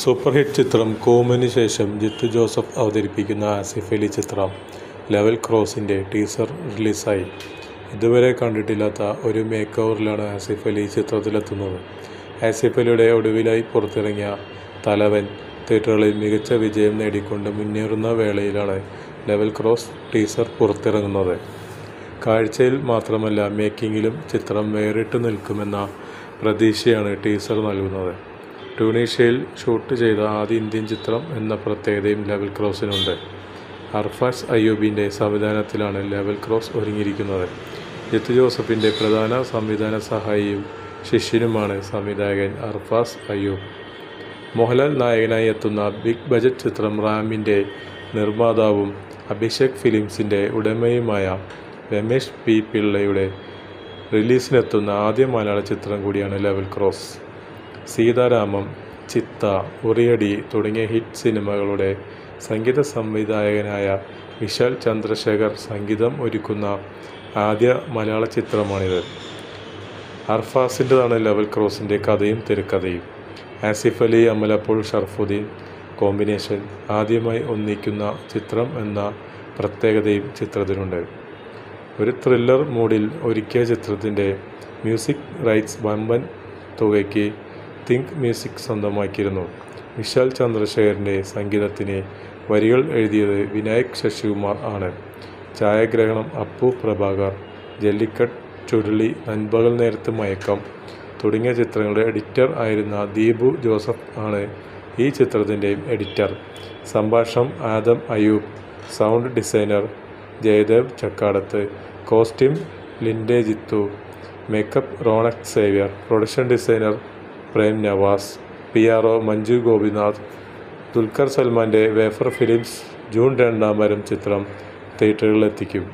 Super hit ചിത്രം കോമിന് ശേഷം Jithu Joseph അവതരിപ്പിക്കുന്ന ആസിഫ് അലി ചിത്രം ലെവൽ ക്രോസിന്റെ ടീസർ റിലീസായി. ഇതുവരെ കണ്ടിട്ടില്ലാത്ത ഒരു മേക്ക് ഓവറിലാണ് ആസിഫ് അലി ചിത്രത്തിലെത്തുന്നത്. ആസിഫ് അലിയുടെ ഒടുവിലായി പുറത്തിറങ്ങിയ തലവൻ തിയേറ്ററുകളിൽ മികച്ച വിജയം നേടിക്കൊണ്ട് മുന്നേറുന്ന വേളയിലാണ് ലെവൽ ക്രോസ് ടീസർ പുറത്തിറങ്ങുന്നത്. കാഴ്ചയിൽ മാത്രമല്ല മേക്കിങ്ങിലും ചിത്രം വേറിട്ട് നിൽക്കുമെന്ന പ്രതീക്ഷയാണ് ടീസർ നൽകുന്നത്. ട്യൂണീഷ്യയിൽ ഷൂട്ട് ചെയ്ത ആദ്യ ഇന്ത്യൻ ചിത്രം എന്ന പ്രത്യേകതയും ലെവൽ ക്രോസിനുണ്ട്. അർഫാസ് അയ്യൂബിന്റെ സംവിധാനത്തിലാണ് ലെവൽ ക്രോസ് ഒരുങ്ങിയിരിക്കുന്നത്. ജിത്തു ജോസഫിന്റെ പ്രധാന സംവിധാന സഹായിയും ശിഷ്യനുമാണ് സംവിധായകൻ അർഫാസ് അയ്യൂബ്. മോഹൻലാൽ നായകനായി എത്തുന്ന ബിഗ് ബജറ്റ് ചിത്രം റാമിന്റെ നിർമ്മാതാവും അഭിഷേക് ഫിലിംസിന്റെ ഉടമയുമായ രമേശ് പി. പിള്ളയുടെ റിലീസിനെത്തുന്ന ആദ്യ മലയാള ചിത്രം കൂടിയാണ് ലെവൽ ക്രോസ്. സീതാരാമം ചിത്ത ഉറിയടി തുടങ്ങിയ ഹിറ്റ് സിനിമകളുടെ സംഗീത സംവിധായകനായ വിശാൽ ചന്ദ്രശേഖർ സംഗീതം ഒരുക്കുന്ന ആദ്യ മലയാള ചിത്രമാണിത്. അർഫാസിന്റെതാണ് ലെവൽ ക്രോസിന്റെ കഥയും തിരക്കഥയും. ആസിഫ് അലി അമലപ്പോൾ ഷർഫുദ്ദീൻ കോമ്പിനേഷൻ ആദ്യമായി ഒന്നിക്കുന്ന ചിത്രം എന്ന പ്രത്യേകതയും ചിത്രത്തിനുണ്ട്. ഒരു ത്രില്ലർ മൂഡിൽ ഒരുക്കിയ ചിത്രത്തിന്റെ മ്യൂസിക് റൈറ്റ്സ് വമ്പൻ തുകയ്ക്ക് തിങ്ക് മ്യൂസിക് സ്വന്തമാക്കിയിരുന്നു. വിശാൽ ചന്ദ്രശേഖരന്റെ സംഗീതത്തിന് വരികൾ എഴുതിയത് വിനായക് ശശികുമാർ ആണ്. ഛായാഗ്രഹണം അപ്പു പ്രഭാകർ ജല്ലിക്കട്ട് ചുരുളി നൻപകൽ നേരത്ത് മയക്കം തുടങ്ങിയ ചിത്രങ്ങളുടെ എഡിറ്റർ ആയിരുന്ന ദീപു ജോസഫ് ആണ് ഈ ചിത്രത്തിന്റെയും എഡിറ്റർ. സംഭാഷണം Adam Ayub sound designer Jayadev Chakkadath costume Linda Jeethu makeup Ronex Xavier production designer Prem Navas P R O Manju Gopinath Dulquer സൽമാന്റെ വേഫർ ഫിലിംസ് ജൂൺ രണ്ടാം വരം ചിത്രം തിയേറ്ററുകളിലെത്തിക്കും